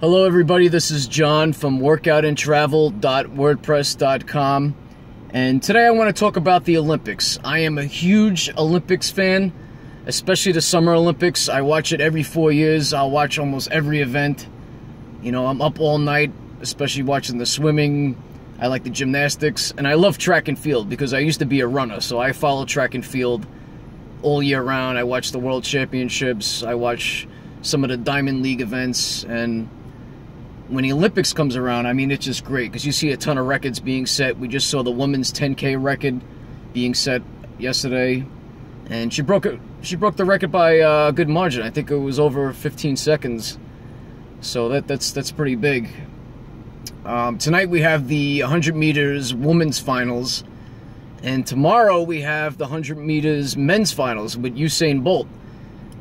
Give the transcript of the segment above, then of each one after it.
Hello, everybody. This is John from workoutandtravel.wordpress.com. And today I want to talk about the Olympics. I am a huge Olympics fan, especially the Summer Olympics. I watch it every four years. I'll watch almost every event. You know, I'm up all night, especially watching the swimming. I like the gymnastics. And I love track and field because I used to be a runner. So I follow track and field all year round. I watch the World Championships. I watch some of the Diamond League events. And when the Olympics comes around, I mean, it's just great because you see a ton of records being set. We just saw the women's 10K record being set yesterday, and she broke it. She broke the record by a good margin. I think it was over 15 seconds. So that that's that's pretty big. Um, tonight we have the 100 meters women's finals, and tomorrow we have the 100 meters men's finals with Usain Bolt.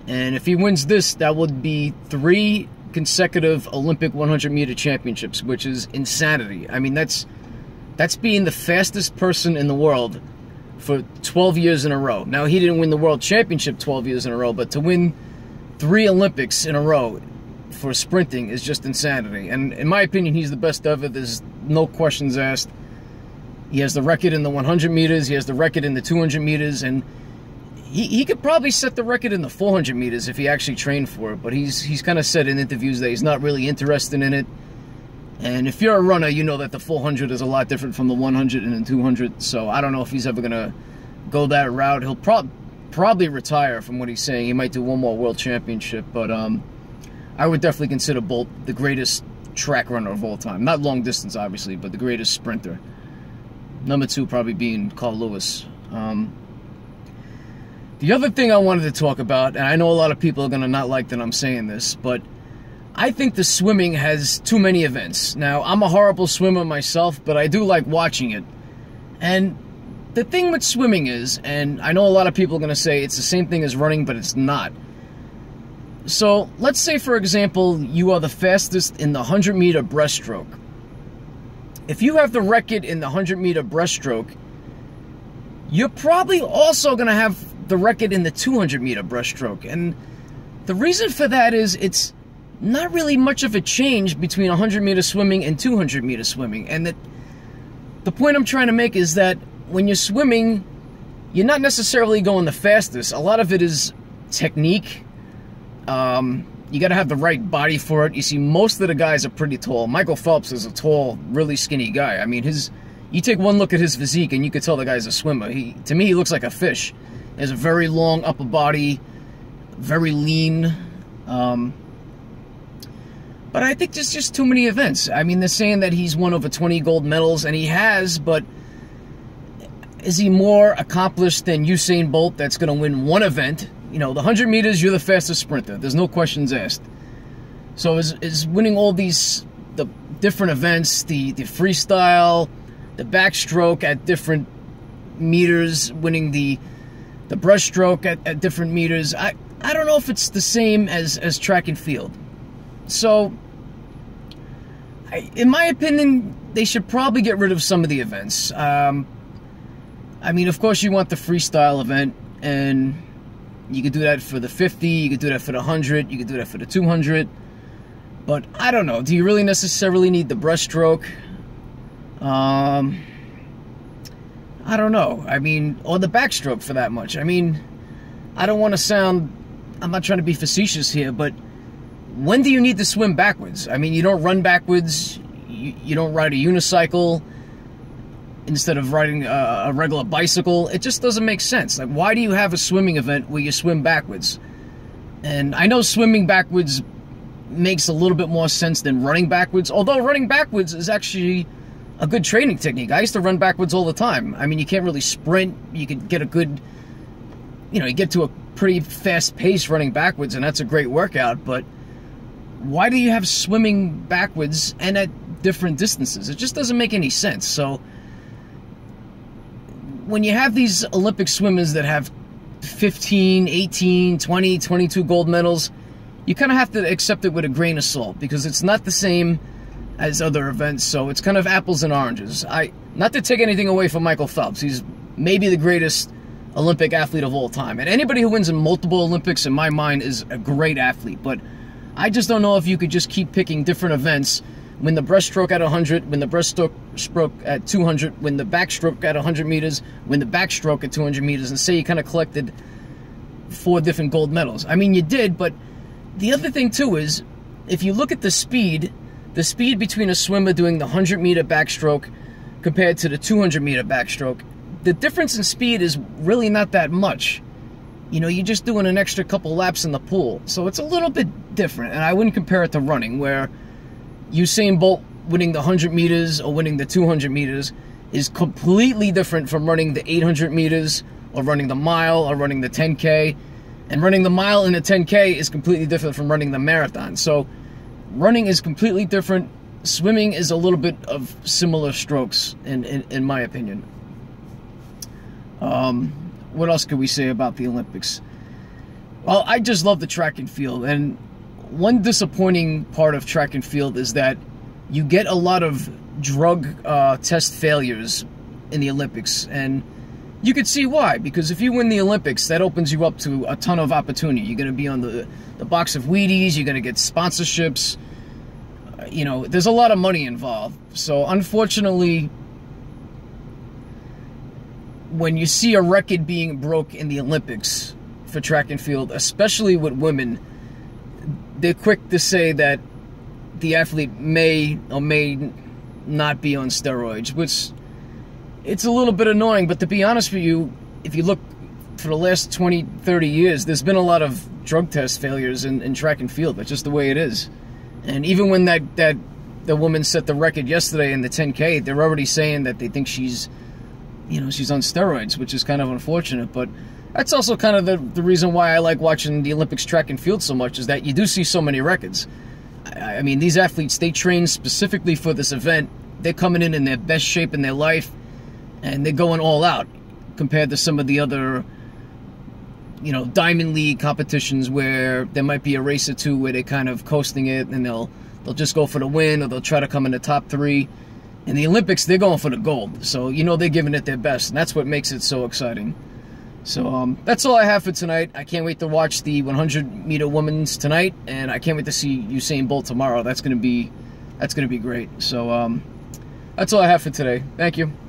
And if he wins this, that would be three consecutive Olympic 100 meter championships, which is insanity. I mean, that's that's being the fastest person in the world for 12 years in a row. Now, he didn't win the world championship 12 years in a row, but to win three Olympics in a row for sprinting is just insanity. And in my opinion, he's the best ever. There's no questions asked. He has the record in the 100 meters, he has the record in the 200 meters, and he, he could probably set the record in the 400 meters if he actually trained for it, but he's he's kind of said in interviews that he's not really interested in it. And if you're a runner, you know that the 400 is a lot different from the 100 and the 200. So I don't know if he's ever gonna go that route. He'll prob probably retire from what he's saying. He might do one more world championship, but um, I would definitely consider Bolt the greatest track runner of all time. Not long distance, obviously, but the greatest sprinter. Number two probably being Carl Lewis. Um, the other thing I wanted to talk about, and I know a lot of people are going to not like that I'm saying this, but I think the swimming has too many events. Now, I'm a horrible swimmer myself, but I do like watching it. And the thing with swimming is, and I know a lot of people are going to say it's the same thing as running, but it's not. So, let's say, for example, you are the fastest in the 100 meter breaststroke. If you have the record in the 100 meter breaststroke, you're probably also going to have the record in the 200 meter breaststroke. And the reason for that is it's not really much of a change between 100 meter swimming and 200 meter swimming. And that the point I'm trying to make is that when you're swimming, you're not necessarily going the fastest. A lot of it is technique. Um, you got to have the right body for it. You see, most of the guys are pretty tall. Michael Phelps is a tall, really skinny guy. I mean, his you take one look at his physique and you could tell the guy's a swimmer. He to me he looks like a fish has a very long upper body, very lean. Um, but I think there's just too many events. I mean, they're saying that he's won over 20 gold medals, and he has, but is he more accomplished than Usain Bolt that's going to win one event? You know, the 100 meters, you're the fastest sprinter. There's no questions asked. So is, is winning all these the different events, the, the freestyle, the backstroke at different meters, winning the the breaststroke at, at different meters. I, I don't know if it's the same as, as track and field. So, I, in my opinion, they should probably get rid of some of the events. Um, I mean, of course, you want the freestyle event, and you could do that for the 50, you could do that for the 100, you could do that for the 200. But I don't know. Do you really necessarily need the breaststroke? Um, I don't know. I mean, or the backstroke for that much. I mean, I don't want to sound, I'm not trying to be facetious here, but when do you need to swim backwards? I mean, you don't run backwards, you, you don't ride a unicycle instead of riding a, a regular bicycle. It just doesn't make sense. Like, why do you have a swimming event where you swim backwards? And I know swimming backwards makes a little bit more sense than running backwards, although running backwards is actually a good training technique. I used to run backwards all the time. I mean, you can't really sprint. You can get a good, you know, you get to a pretty fast pace running backwards, and that's a great workout. But why do you have swimming backwards and at different distances? It just doesn't make any sense. So when you have these Olympic swimmers that have 15, 18, 20, 22 gold medals, you kind of have to accept it with a grain of salt because it's not the same as other events, so it's kind of apples and oranges. I not to take anything away from Michael Phelps. He's maybe the greatest Olympic athlete of all time. And anybody who wins in multiple Olympics in my mind is a great athlete, but I just don't know if you could just keep picking different events. Win the breaststroke at 100, win the breaststroke at 200, win the backstroke at 100 meters, win the backstroke at 200 meters, and say you kind of collected four different gold medals. I mean, you did, but the other thing too is if you look at the speed, the speed between a swimmer doing the 100 meter backstroke compared to the 200 meter backstroke, the difference in speed is really not that much. You know, you're just doing an extra couple laps in the pool. So it's a little bit different. And I wouldn't compare it to running, where Usain Bolt winning the 100 meters or winning the 200 meters is completely different from running the 800 meters or running the mile or running the 10K. And running the mile in the 10K is completely different from running the marathon. So running is completely different. Swimming is a little bit of similar strokes, in, in, in my opinion. Um, what else could we say about the Olympics? Well, I just love the track and field. And one disappointing part of track and field is that you get a lot of drug uh, test failures in the Olympics. And you could see why, because if you win the Olympics, that opens you up to a ton of opportunity. You're going to be on the, the box of Wheaties, you're going to get sponsorships. You know, there's a lot of money involved. So, unfortunately, when you see a record being broke in the Olympics for track and field, especially with women, they're quick to say that the athlete may or may not be on steroids, which it's a little bit annoying, but to be honest with you, if you look for the last 20, 30 years, there's been a lot of drug test failures in, in track and field. That's just the way it is. And even when that, that the woman set the record yesterday in the 10K, they're already saying that they think she's, you know, she's on steroids, which is kind of unfortunate. But that's also kind of the, the reason why I like watching the Olympics track and field so much is that you do see so many records. I, I mean, these athletes, they train specifically for this event. They're coming in in their best shape in their life and they're going all out compared to some of the other you know diamond league competitions where there might be a race or two where they're kind of coasting it and they'll they'll just go for the win or they'll try to come in the top three. In the olympics they're going for the gold. So you know they're giving it their best. And that's what makes it so exciting. So um, that's all i have for tonight. I can't wait to watch the 100 meter women's tonight. And i can't wait to see usain bolt tomorrow. That's going to be that's going to be great. So um, that's all i have for today. Thank you